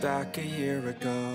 back a year ago